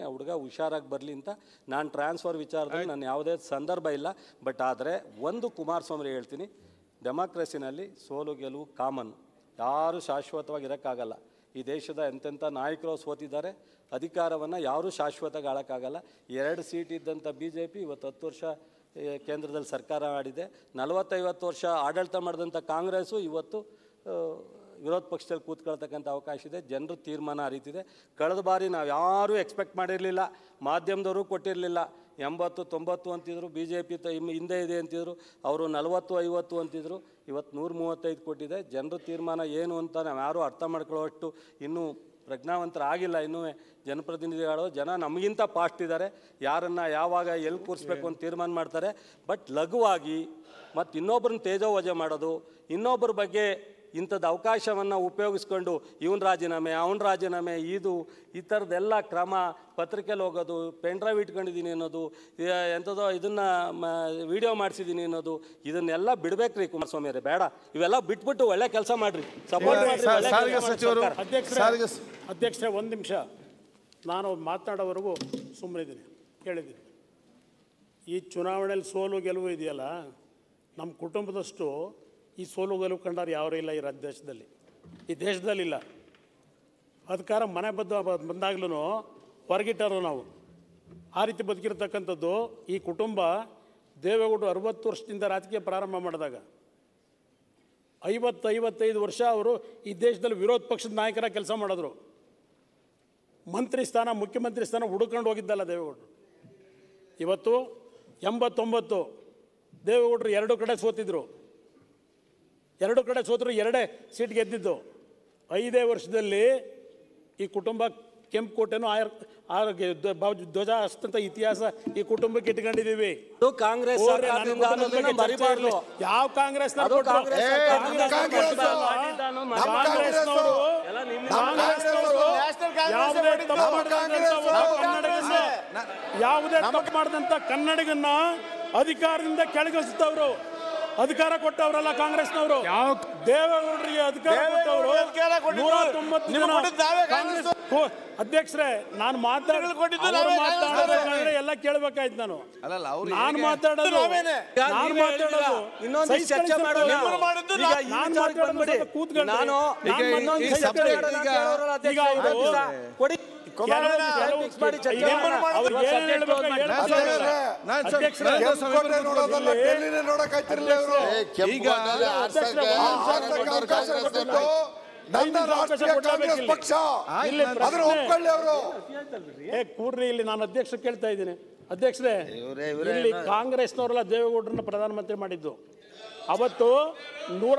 ಆ ಹುಡುಗ ಹುಷಾರಾಗಿ ಬರಲಿ ಅಂತ ನಾನು ಟ್ರಾನ್ಸ್ಫರ್ ವಿಚಾರದಲ್ಲಿ ನಾನು ಯಾವುದೇ ಸಂದರ್ಭ ಇಲ್ಲ ಬಟ್ ಆದರೆ ಒಂದು ಕುಮಾರಸ್ವಾಮಿ ಹೇಳ್ತೀನಿ ಡೆಮಾಕ್ರೆಸಿನಲ್ಲಿ ಸೋಲು ಗೆಲುವು ಕಾಮನ್ ಯಾರು ಶಾಶ್ವತವಾಗಿ ಇರೋಕ್ಕಾಗಲ್ಲ. ಈ ದೇಶದ ಎಂತೆಂಥ ನಾಯಕರು ಸೋತಿದ್ದಾರೆ ಅಧಿಕಾರವನ್ನು ಯಾರೂ ಶಾಶ್ವತವಾಗಿ ಆಳೋಕ್ಕಾಗಲ್ಲ. ಎರಡು ಸೀಟ್ ಇದ್ದಂಥ ಬಿ ಜೆ ಪಿ ಇವತ್ತು ಹತ್ತು ವರ್ಷ ಕೇಂದ್ರದಲ್ಲಿ ಸರ್ಕಾರ ಮಾಡಿದೆ. ನಲವತ್ತೈವತ್ತು ವರ್ಷ ಆಡಳಿತ ಮಾಡಿದಂಥ ಕಾಂಗ್ರೆಸ್ಸು ಇವತ್ತು ವಿರೋಧ ಪಕ್ಷದಲ್ಲಿ ಕೂತ್ಕೊಳ್ತಕ್ಕಂಥ ಅವಕಾಶ ಇದೆ. ಜನರು ತೀರ್ಮಾನ ಅರಿತಿದೆ ಕಳೆದ ಬಾರಿ ನಾವು ಯಾರೂ ಎಕ್ಸ್ಪೆಕ್ಟ್ ಮಾಡಿರಲಿಲ್ಲ. ಮಾಧ್ಯಮದವರು ಕೊಟ್ಟಿರಲಿಲ್ಲ. ಎಂಬತ್ತು, ತೊಂಬತ್ತು ಅಂತಿದ್ರು. ಬಿ ಜೆ ಪಿ ಹಿಂದೆ ಇದೆ ಅಂತಿದ್ರು. ಅವರು ನಲವತ್ತು, ಐವತ್ತು ಅಂತಿದ್ರು. ಇವತ್ತು ನೂರ ಮೂವತ್ತೈದು ಕೊಟ್ಟಿದೆ. ಜನರ ತೀರ್ಮಾನ ಏನು ಅಂತ ನಾವು ಯಾರೂ ಅರ್ಥ ಮಾಡ್ಕೊಳ್ಳೋಷ್ಟು ಇನ್ನೂ ಪ್ರಜ್ಞಾವಂತರಾಗಿಲ್ಲ. ಇನ್ನೂ ಜನಪ್ರತಿನಿಧಿಗಳು, ಜನ ನಮಗಿಂತ ಪಾಸ್ಟ್ ಇದ್ದಾರೆ ಯಾರನ್ನು ಯಾವಾಗ ಎಲ್ಲಿ ಕೂರಿಸ್ಬೇಕು ಅಂತ ತೀರ್ಮಾನ ಮಾಡ್ತಾರೆ. ಬಟ್ ಲಘುವಾಗಿ ಮತ್ತು ಇನ್ನೊಬ್ಬರನ್ನ ತೇಜೋವಜೆ ಮಾಡೋದು ಇನ್ನೊಬ್ಬರ ಬಗ್ಗೆ ಇಂಥದ್ದು ಅವಕಾಶವನ್ನು ಉಪಯೋಗಿಸ್ಕೊಂಡು ಇವನ ರಾಜೀನಾಮೆ ಅವನ ರಾಜೀನಾಮೆ ಇದು ಈ ಥರದ್ದೆಲ್ಲ ಕ್ರಮ ಪತ್ರಿಕೆಯಲ್ಲಿ ಹೋಗೋದು ಪೆನ್ ಡ್ರೈವ್ ಇಟ್ಕೊಂಡಿದ್ದೀನಿ ಅನ್ನೋದು ಎಂಥದೋ ಇದನ್ನು ವಿಡಿಯೋ ಮಾಡಿಸಿದ್ದೀನಿ ಅನ್ನೋದು ಇದನ್ನೆಲ್ಲ ಬಿಡ್ಬೇಕ್ರಿ ಕುಮಾರಸ್ವಾಮಿ ಅವರೇ ಬೇಡ. ಇವೆಲ್ಲ ಬಿಟ್ಬಿಟ್ಟು ಒಳ್ಳೆ ಕೆಲಸ ಮಾಡಿರಿ. ಸಪೋರ್ಟ್ ಮಾಡ್ರಿ ಅಧ್ಯಕ್ಷರೇ ಒಂದು ನಿಮಿಷ. ನಾನು ಮಾತನಾಡೋವರೆಗೂ ಸುಮ್ಮನಿದ್ದೀನಿ ಕೇಳಿದ್ದೀನಿ. ಈ ಚುನಾವಣೆಯಲ್ಲಿ ಸೋಲು ಗೆಲುವು ಇದೆಯಲ್ಲ ನಮ್ಮ ಕುಟುಂಬದಷ್ಟು ಈ ಸೋಲು ಗೆಲುವು ಕಂಡಾರು ಯಾರೂ ಇಲ್ಲ ಈ ದೇಶದಲ್ಲಿ. ಈ ದೇಶದಲ್ಲಿಲ್ಲ. ಅಧಿಕಾರ ಮನೆ ಬದ್ದ ಬಂದಾಗ್ಲೂ ಹೊರಗಿಟ್ಟರು ನಾವು. ಆ ರೀತಿ ಬದುಕಿರ್ತಕ್ಕಂಥದ್ದು ಈ ಕುಟುಂಬ ದೇವೇಗೌಡರು ಅರವತ್ತು ವರ್ಷದಿಂದ ರಾಜಕೀಯ ಪ್ರಾರಂಭ ಮಾಡಿದಾಗ. ಐವತ್ತು ಐವತ್ತೈದು ವರ್ಷ ಅವರು ಈ ದೇಶದಲ್ಲಿ ವಿರೋಧ ಪಕ್ಷದ ನಾಯಕರ ಕೆಲಸ ಮಾಡಿದ್ರು. ಮಂತ್ರಿ ಸ್ಥಾನ, ಮುಖ್ಯಮಂತ್ರಿ ಸ್ಥಾನ ಹುಡುಕೊಂಡು ಹೋಗಿದ್ದಲ್ಲ ದೇವೇಗೌಡರು. ಇವತ್ತು ಎಂಬತ್ತೊಂಬತ್ತು ದೇವೇಗೌಡರು ಎರಡು ಕಡೆ ಸೋತಿದ್ರು. ಎರಡು ಕಡೆ ಸೋತರು ಎರಡೇ ಸೀಟ್ ಗೆದ್ದಿದ್ದು. ಐದೇ ವರ್ಷದಲ್ಲಿ ಈ ಕುಟುಂಬ ಕೆಂಪು ಕೋಟೆನೂ ಆಯರ್ ಆರೋಗ್ಯ ಧ್ವಜ ಅಷ್ಟಂತ ಇತಿಹಾಸ ಈ ಕುಟುಂಬಕ್ಕೆ ಇಟ್ಕೊಂಡಿದ್ದೀವಿ ಅದು ಕಾಂಗ್ರೆಸ್. ಯಾವ ಕಾಂಗ್ರೆಸ್ ಯಾವುದೇ ತಪ್ಪು ಮಾಡಿದಂತ ಕನ್ನಡಿಗನ್ನ ಅಧಿಕಾರದಿಂದ ಕೆಳಗಿಳಿಸಿದವರು ಅಧಿಕಾರ ಕೊಟ್ಟವರಲ್ಲ ಕಾಂಗ್ರೆಸ್ನವರು. ದೇವೇಗೌಡರಿಗೆ ಅಧಿಕಾರ ಕೊಟ್ಟವರು ನೂರ ತೊಂಬತ್ತು ಜನ ಕಾಂಗ್ರೆಸ್ ಹೋ- ಅಧ್ಯಕ್ಷರೇ ನಾನು ಮಾತಾಡ ಮಾತಾಡೋದ್ರೆ ಎಲ್ಲ ಕೇಳ್ಬೇಕಾಯ್ತು ನಾನು. ನಾನು ಮಾತಾಡೋದು ನಾನು ಮಾತಾಡೋದು ಇನ್ನೊಂದು ಚರ್ಚೆ. ಈಗ ನಾನು ಕೊಡಿ. ನನ್ನ ರಾಷ್ಟ್ರೀಯ ಕಾಂಗ್ರೆಸ್ ಪಕ್ಷ. ಒಪ್ಕೊಳ್ಳಿ ಅವರು. ಏ ಕೂರ್ರಿ ಇಲ್ಲಿ ನಾನು ಅಧ್ಯಕ್ಷ ಕೇಳ್ತಾ ಇದ್ದೀನಿ. ಅಧ್ಯಕ್ಷರೇ ಇಲ್ಲಿ ಕಾಂಗ್ರೆಸ್ನವರೆಲ್ಲ ದೇವೇಗೌಡರನ್ನ ಪ್ರಧಾನಮಂತ್ರಿ ಮಾಡಿದ್ದು. ಅವತ್ತು ನೂರ.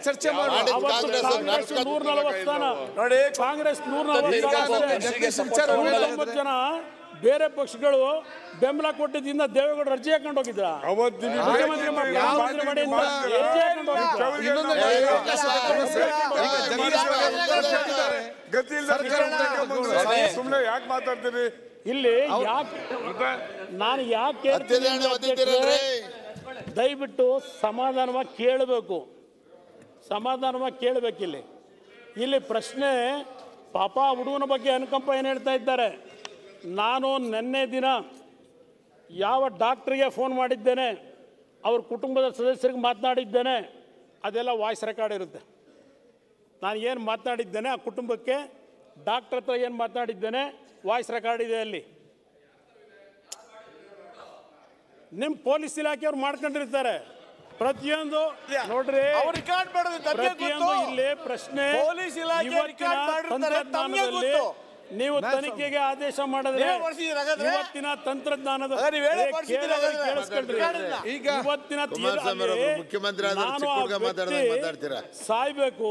ಚರ್ಚೆ ಮಾಡಿ ಮಾಡುವ ಅವತ್ತು ಕಾಂಗ್ರೆಸ್ ನೂರ ನಲವತ್ತು ಸ್ಥಾನ ಕಾಂಗ್ರೆಸ್ ನೂರ ಸ್ಥಾನ ಜನ ಬೇರೆ ಪಕ್ಷಗಳು ಬೆಂಬಲ ಕೊಟ್ಟಿದ್ದಿಂದ ದೇವೇಗೌಡ ಅರ್ಜಿ ಹಾಕೊಂಡು ಹೋಗಿದ್ರ? ಸುಮ್ಮನೆ ಯಾಕೆ ಮಾತಾಡ್ತೀರಿ? ಇಲ್ಲಿ ಯಾಕೆ ನಾನು ಯಾಕೆ ದಯವಿಟ್ಟು ಸಮಾಧಾನವಾಗಿ ಕೇಳಬೇಕು. ಸಮಾಧಾನವಾಗಿ ಕೇಳಬೇಕಿಲ್ಲಿ ಇಲ್ಲಿ. ಪ್ರಶ್ನೆ, ಪಾಪ ಹುಡುಗನ ಬಗ್ಗೆ ಅನುಕಂಪ ಏನು ಹೇಳ್ತಾ ಇದ್ದಾರೆ? ನಾನು ನಿನ್ನೆ ದಿನ ಯಾವ ಡಾಕ್ಟ್ರಿಗೆ ಫೋನ್ ಮಾಡಿದ್ದೇನೆ, ಅವ್ರ ಕುಟುಂಬದ ಸದಸ್ಯರಿಗೆ ಮಾತನಾಡಿದ್ದೇನೆ, ಅದೆಲ್ಲ ವಾಯ್ಸ್ ರೆಕಾರ್ಡ್ ಇರುತ್ತೆ. ನಾನು ಏನು ಮಾತನಾಡಿದ್ದೇನೆ, ಆ ಕುಟುಂಬಕ್ಕೆ ಡಾಕ್ಟ್ರ್ ಹತ್ರ ಏನು ಮಾತನಾಡಿದ್ದೇನೆ ವಾಯ್ಸ್ ರೆಕಾರ್ಡ್ ಇದೆ ಅಲ್ಲಿ. ನಿಮ್ಮ ಪೊಲೀಸ್ ಇಲಾಖೆಯವ್ರು ಮಾಡ್ಕೊಂಡಿರ್ತಾರೆ ಪ್ರತಿಯೊಂದು ನೋಡ್ರಿ ಅವ್ರು ರೆಕಾರ್ಡ್ ಪ್ರತಿಯೊಂದು ಗೊತ್ತು. ಇಲ್ಲಿ ಪ್ರಶ್ನೆ ಪೊಲೀಸ್ ಇಲಾಖೆ ಇವತ್ತಿನ ರೆಕಾರ್ಡ್ ಮಾಡಿರ್ತಾರೆ, ತಮಗೆ ಗೊತ್ತು. ನೀವು ತನಿಖೆಗೆ ಆದೇಶ ಮಾಡಿದ್ರೆ? ಇವತ್ತಿನ ತಂತ್ರಜ್ಞಾನದ. ಈಗ ಇವತ್ತಿನ ಮುಖ್ಯಮಂತ್ರಿ ಮಾತಾಡ್ತೀರಾ? ಸಾಯ್ಬೇಕು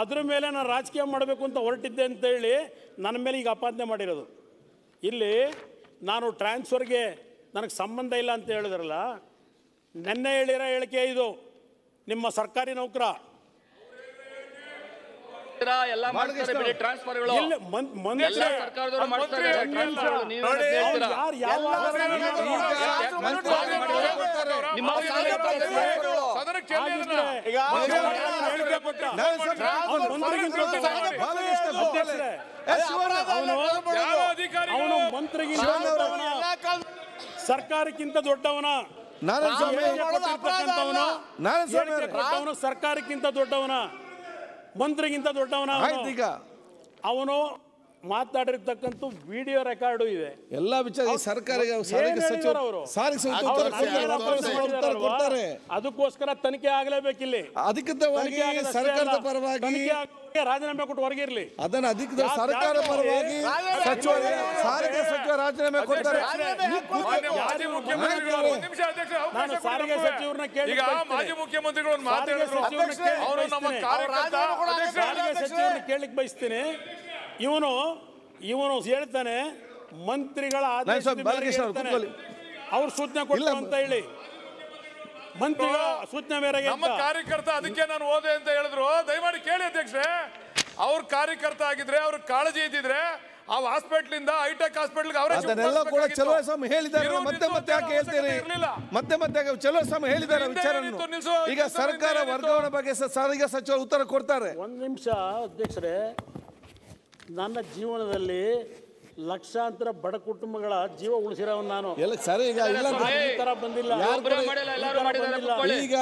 ಅದ್ರ ಮೇಲೆ ನಾನು ರಾಜಕೀಯ ಮಾಡಬೇಕು ಅಂತ ಹೊರಟಿದ್ದೆ ಅಂತೇಳಿ ನನ್ನ ಮೇಲೆ ಈಗ ಅಪಾದನೆ ಮಾಡಿರೋದು ಇಲ್ಲಿ ನಾನು ಟ್ರಾನ್ಸ್ಫರ್ಗೆ ನನಗೆ ಸಂಬಂಧ ಇಲ್ಲ ಅಂತ ಹೇಳಿದ್ರಲ್ಲ ನೆನ್ನೆ ಹೇಳಿರೋ ಹೇಳಿಕೆ ಇದು ನಿಮ್ಮ ಸರ್ಕಾರಿ ನೌಕರ ಅವ್ನು ಮಂತ್ರಿಗಿಂತ ಸರ್ಕಾರಕ್ಕಿಂತ ದೊಡ್ಡವನ. ಹೇಳಿಕೆ ಸರ್ಕಾರಕ್ಕಿಂತ ದೊಡ್ಡವನ. ಮಂತ್ರಿಗಿಂತ ದೊಡ್ಡವನ ಅವನು. ಮಾತಾಡಿರ್ತಕ್ಕಂಥ ವಿಡಿಯೋ ರೆಕಾರ್ಡು ಇದೆ. ಎಲ್ಲಾ ವಿಚಾರ ಈ ಸರ್ಕಾರಿಗೆ ಸಾರಿಗೆ ಸಚಿವರು ಅವರು? ಸಾರಿಗೆ ಉತ್ತರ ಕೊಡ್ತಾರೆ, ಉತ್ತರ ಅದಕ್ಕೋಸ್ಕರ ತನಿಖೆ ಆಗಲೇಬೇಕಿಲ್ಲಿ. ಅದಕ್ಕಿಂತ ಸರ್ಕಾರದ ಪರವಾಗಿ ರಾಜೀನಾಮೆ ಕೊಟ್ಟು ಹೊರಗಿರ್ಲಿ. ಅದನ್ನ ಅಧಿಕೃತ ಯಾವ- ಸರ್ಕಾರ ಪರವಾಗಿ ಸಾರಿಗೆ ಸಚಿವ ರಾಜೀನಾಮೆ ಕೊಡ್ತಾರೆ. ಮಾಜಿ ಮುಖ್ಯಮಂತ್ರಿಗಳು ಒಂದ್ ನಿಮಿಷ ಅಧ್ಯಕ್ಷ ಅವಕಾಶ ನಾನು ಕೊಡಿ ಸಾರಿಗೆ ನಮ್ಗೆ. ಸಚಿವರನ್ನ ಕೇಳಿ ಈಗ. ಮಾಜಿ ಮುಖ್ಯಮಂತ್ರಿಗಳು ಒಂದು ಮಾತು ಸಾರಿಗೆ ಹೇಳಿದ್ರು ಸಚಿವರನ್ನ ಕೇಳಿ ಅವರು ನಮ್ಮ ಬಯಸ್ತೇನೆ. ಕಾರ್ಯಕರ್ತ ಅಧ್ಯಕ್ಷ ಸಾರಿಗೆ ಸಚಿವರನ್ನ ಕೇಳಲಿಕ್ಕೆ ಬಯಸ್ತೀನಿ. ಇವನು ಇವನು ಹೇಳ್ತಾನೆ ಮಂತ್ರಿಗಳ ಆದೇಶದ ಮೇರೆಗೆ ಅವ್ರು ಸೂಚನೆ ಕೊಟ್ಟು ಅಂತ ಹೇಳಿ. ಮಂತ್ರಿಗಳ ಸೂಚನೆ ಮೇರೆಗೆ ನಮ್ಮ ಅಂತ. ಕಾರ್ಯಕರ್ತ ಅದಕ್ಕೆ ನಾನು ಓದೆ ಅಂತ ಹೇಳಿದ್ರು. ದಯಮಾಡಿ ಕೇಳಿ ಅಧ್ಯಕ್ಷರೇ. ಅವ್ರ ಕಾರ್ಯಕರ್ತ ಆಗಿದ್ರೆ ಅವ್ರ ಕಾಳಜಿ ಇದ್ದಿದ್ರೆ ಆ ಹಾಸ್ಪಿಟ್ಲಿಂದ ಹೈಟೆಕ್ ಹಾಸ್ಪಿಟಲ್ ಅವರೇ ಅದನ್ನೆಲ್ಲ ಕೂಡ ಚಲೋ ಸಮ ಹೇಳಿದ್ದಾರೆ. ಮತ್ತೆ ಮತ್ತೆ ಯಾಕೆ ಹೇಳ್ತೀರಿ? ಮತ್ತೆ ಮತ್ತೆ ಯಾಕೆ ಸಮ ಹೇಳಿದ್ದಾರೆ ಹಿಂದೆ ವಿಚಾರವನ್ನು ಏನಿತ್ತು? ಈಗ ಸರ್ಕಾರ ಏನಿತ್ತು? ವರ್ಗಾವಣೆ ಬಗ್ಗೆ ಸ- ಸಾರಿಗೆ ಸಚಿವರು ಉತ್ತರ ಕೊಡ್ತಾರೆ. ಒಂದು ನಿಮಿಷ ಅಧ್ಯಕ್ಷರೇ ನನ್ನ ಜೀವನದಲ್ಲಿ ಲಕ್ಷಾಂತರ ಬಡ ಕುಟುಂಬಗಳ ಜೀವ ಉಳಿಸಿರೋನು ನಾನು. ಎಲ್ಲ ಸರಿ ಈಗ ಇಲ್ಲ ಈ ತರ ಬಂದಿಲ್ಲ. ಮಾಡಿದ್ದಾರೆ ಬಂದಿಲ್ಲ. ಈಗ